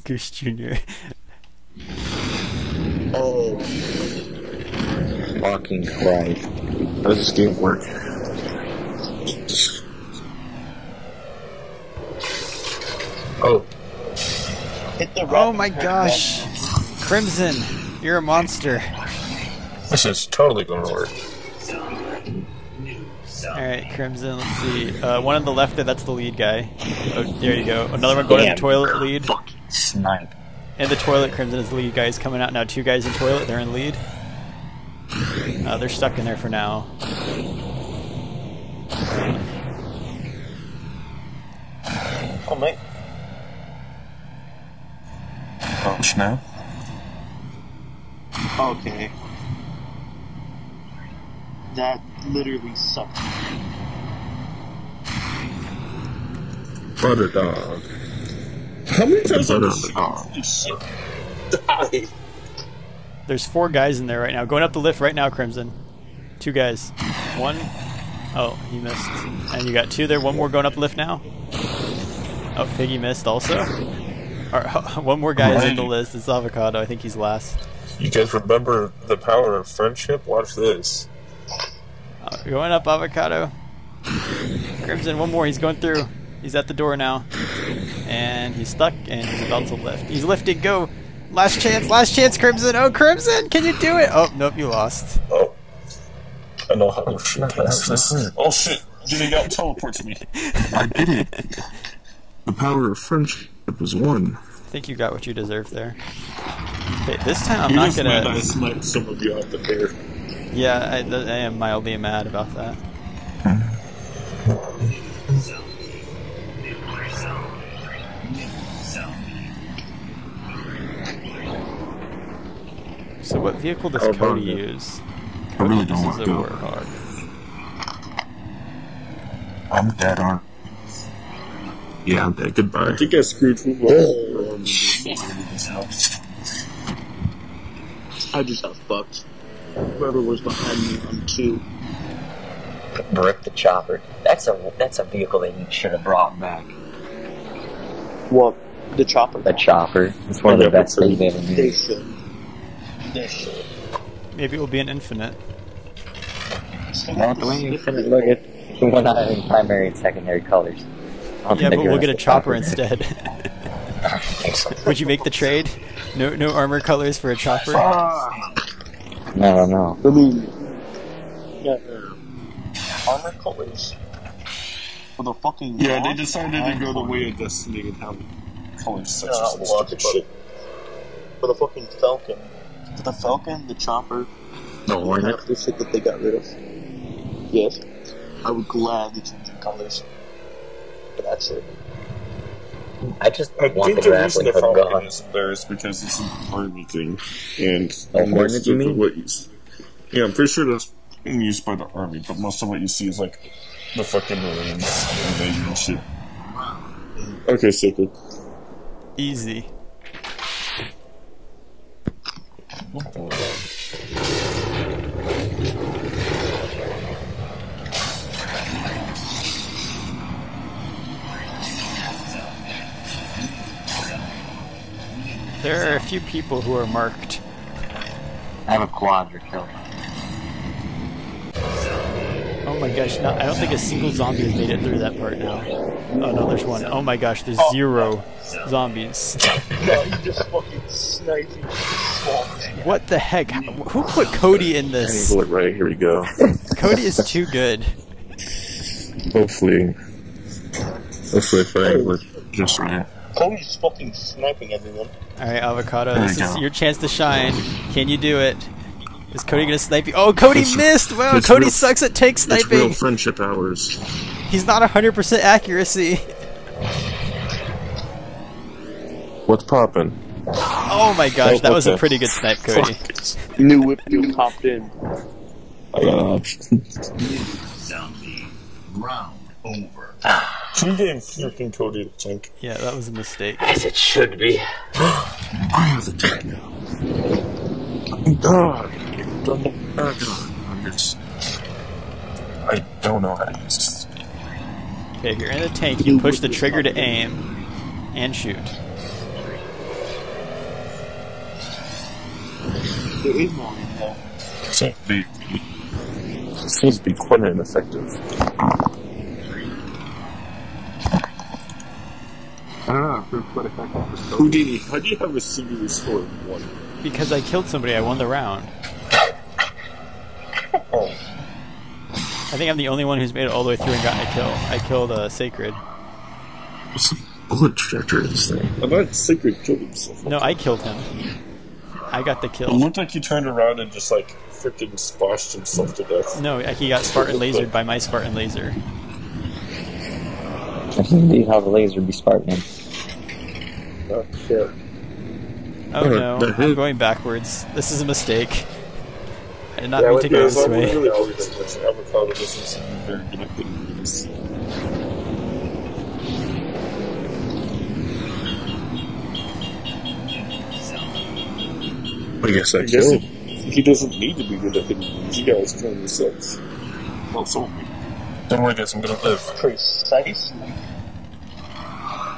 Goose Jr. Oh, Fucking Christ. how does this game work? Oh, Hit the Oh red my button. gosh. Crimson, you're a monster. this is totally gonna work. Alright, Crimson, let's see. Uh, one on the left there, that's the lead guy. Oh, there you go. Another one going to the toilet, lead. Fucking snipe. And the toilet, Crimson is the lead guys coming out now. Two guys in toilet, they're in lead. Uh, they're stuck in there for now. Oh mate. Push now. Okay. That literally sucked. Butter dog. How many times have Butter this this die? There's four guys in there right now. Going up the lift right now, Crimson. Two guys. One. Oh, he missed. And you got two there. One more going up the lift now. Oh, Piggy missed also. Or, one more guy is in the list. It's Avocado. I think he's last. You guys remember the power of friendship? Watch this. Uh, going up, Avocado. Crimson, one more. He's going through. He's at the door now. And he's stuck, and he's about to lift. He's lifting. Go. Last chance. Last chance, Crimson. Oh, Crimson. Can you do it? Oh, nope. You lost. Oh. I know how to pass this. Oh shit! Did it out teleport to me? I did it. The power of friendship was won. I think you got what you deserve there. Okay, this time I'm You not gonna. I gonna. sniped some of you out the air. Yeah, I, I am mildly mad about that. So what vehicle does Oh, Cody Bongo. use? I really don't is want a to go. warthog. I'm dead, aren't Yeah, I'm dead. I Goodbye. think I screwed from oh. I just got fucked. Whoever was behind me on two. Brick the chopper. That's a that's a vehicle that you should have brought back. What? The chopper. The chopper. It's one of the best things they ever They made. They should. Maybe it will be an infinite. Not the way you finna look at the one out in primary and secondary colors. I don't Yeah, but we'll get a chopper in. instead. I don't think so. Would you make the trade? No, no armor colors for a chopper. No, no, no. I mean, yeah, uh, armor colors for the fucking. Yeah, they decided to go the way of Destiny and have colors such No, as not stupid shit. For the fucking Falcon. For the Falcon, the chopper, No, Hornet. half the shit that they got rid of. Yes, I would gladly change the colors. But that's it. I just I want think the the reason grappling the hook Falcon gone. is there is because it's an army thing, and Oh, most Hornet, you of mean? what you s- yeah, I'm pretty sure that's being used by the army, but most of what you see is like the fucking marines invasion and shit. Okay, Sacred. Easy. There are a few people who are marked. I have a quadra kill. Oh my gosh, no, I don't think a single zombie has made it through that part now. Oh no, there's one. Oh my gosh, there's oh. zero zombies. No, you just fucking sniping small man. What the heck? Who put Cody in this? Bullet right, here we go. Cody is too good. Hopefully. Hopefully if I was just right. Cody's fucking sniping everyone. Alright, Avocado, There this is go. your chance to shine. Can you do it? Is Cody gonna snipe you? Oh, Cody It's- missed! Wow, Cody real- sucks at take sniping. It's real friendship hours. He's not 100% accuracy. What's poppin'? Oh my gosh, that was a pretty good snipe, Cody. New whip, new popped in. Uh, Zombie. Round over. Two game freaking Cody the tank. Yeah, that was a mistake. As it should be. I have the tank now. God. God. I'm just. I don't know how to use this. Okay, if you're in the tank, you push the trigger to aim and shoot. There is more in hell. Seems to be, seems to be quite ineffective. I don't know. Proof what effective. Houdini, how do you have a singular score of one? Because I killed somebody, I won the round. Oh, I think I'm the only one who's made it all the way through and gotten a kill. I killed uh, a Sacred. what's the bullet trajectory of this thing? I thought Sacred killed himself. No, I killed him. I got the kill. It kill. looked like he turned around and just like freaking splashed himself to death. No, he got Spartan lasered by my Spartan laser. That's indeed how the laser be Spartan. Oh shit. Oh no, I'm going backwards. This is a mistake. I did not Yeah, mean to go this I'm way. really always like this. Avocado doesn't seem to very good I guess I I guess killed. he doesn't need to be good at hitting these. You guys killing yourselves. Well, so me. Don't worry, guys, I'm gonna live. Precise. Where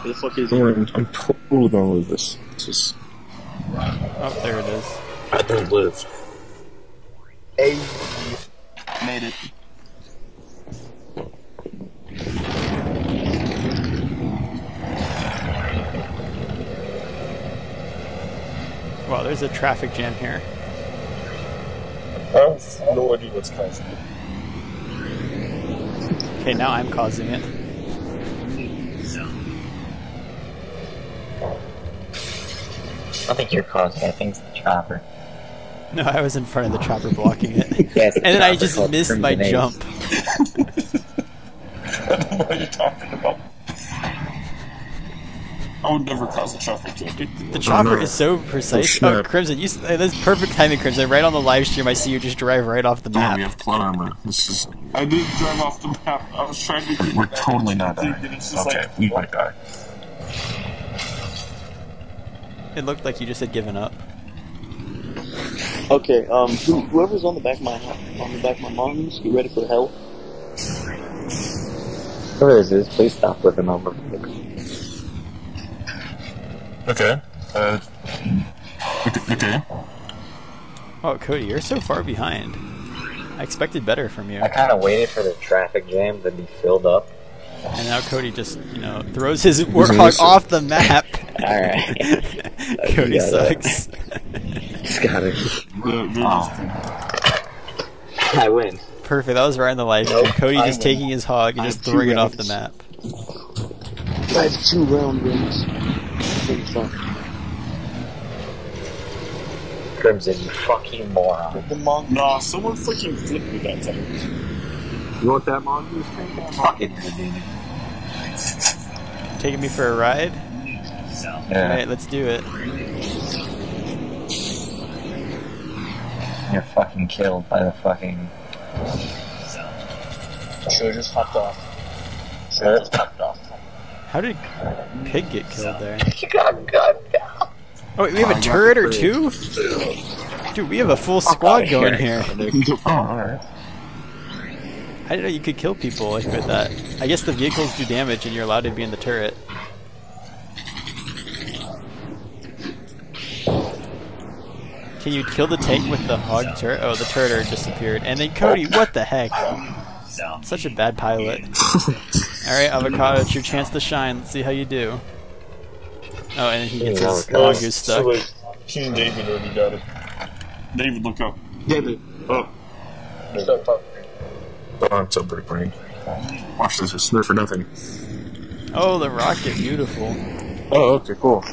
the fuck is Don't he? worry, I'm, I'm totally gonna live this. This is. Oh, there it is. I don't live. Hey. Made it. Wow, there's a traffic jam here. I have no idea what's causing it. Okay, now I'm causing it. I think you're causing it. I think it's the chopper. No, I was in front of the chopper blocking it. Yes, and then I just missed my jump. I don't know what you're talking about. I would never cause a traffic jam. Dude, the chopper no. is so precise. Oh, snap. Crimson, you, that's perfect timing, Crimson. Right on the live stream, I see you just drive right off the Yeah, map. we have plot armor. This is. I didn't drive off the map. I was trying to. keep We're totally not I dying. Okay, like- we might die. It looked like you just had given up. Okay, um, who, whoever's on the back of my on the back of my mongoose, get ready for hell. Whoever this is, please stop flipping over. Okay. Uh. Okay. okay. Oh, Cody, you're so far behind. I expected better from you. I kind of waited for the traffic jam to be filled up. And now Cody just, you know, throws his warthog off the map. Alright. Cody Yeah, that- sucks. Just got it. The- the- I win. Perfect, that was right on the live stream. Nope, Cody I just win. taking his hog and I just have throwing it off the map. I have two round wins. Pretty fun. Crimson, you fucking moron. The mongoose. Nah, someone freaking flipped me that time. You want that mongoose? Take that Fucking Taking me for a ride? Yeah, Alright, let's do it. you're fucking killed by the fucking. Should've just hopped off. Should've just hopped off. How did Pig get killed there? You got gunned down. Oh, wait, we have a turret or two? Dude, we have a full oh, squad going here. Oh. I didn't know you could kill people like with that. I guess the vehicles do damage and you're allowed to be in the turret. Can you kill the tank with the hog turret? Oh, the turret already disappeared. And then Cody, what the heck? Such a bad pilot. Alright, Avocado, it's your chance to shine. Let's see how you do. Oh, and he gets his Avocado. mongoose stuck. So like, King David already got it. David, look up. David, Oh. start talking. Oh, I'm so pretty brain. Watch this, it's there for nothing. Oh, the rocket, beautiful. Oh, okay, cool.